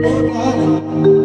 Oh, darling.